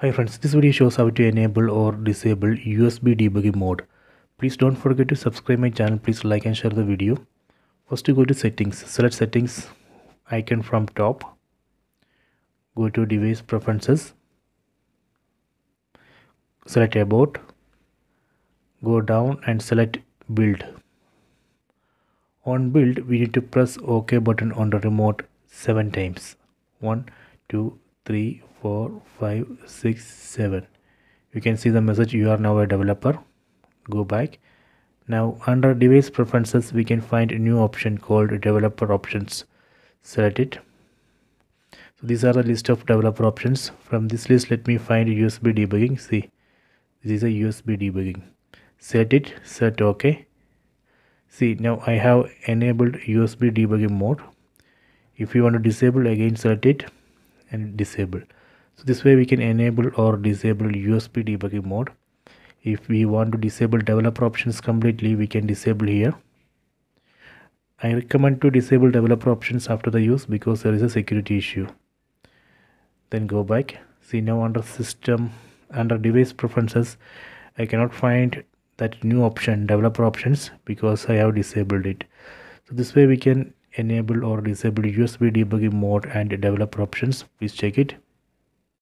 Hi friends, this video shows how to enable or disable USB debugging mode. Please don't forget to subscribe my channel. Please like and share the video. First you go to settings. Select settings icon from top. Go to device preferences. Select about. Go down and select build. On build we need to press OK button on the remote 7 times. 1, 2, 3 4 5 6 7 you can see the message. You are now a developer. Go back. Now under device preferences we can find a new option called developer options. Select it. So these are the list of developer options. From this list let me find usb debugging. See this is a usb debugging. Set it. Set ok. See now i have enabled usb debugging mode. If you want to disable again select it and disable. So this way we can enable or disable USB debugging mode. If we want to disable developer options completely we can disable here. I recommend to disable developer options after the use because there is a security issue. Then go back. See now under system under device preferences I cannot find that new option developer options because I have disabled it. So this way we can enable or disable USB debugging mode and developer options. Please check it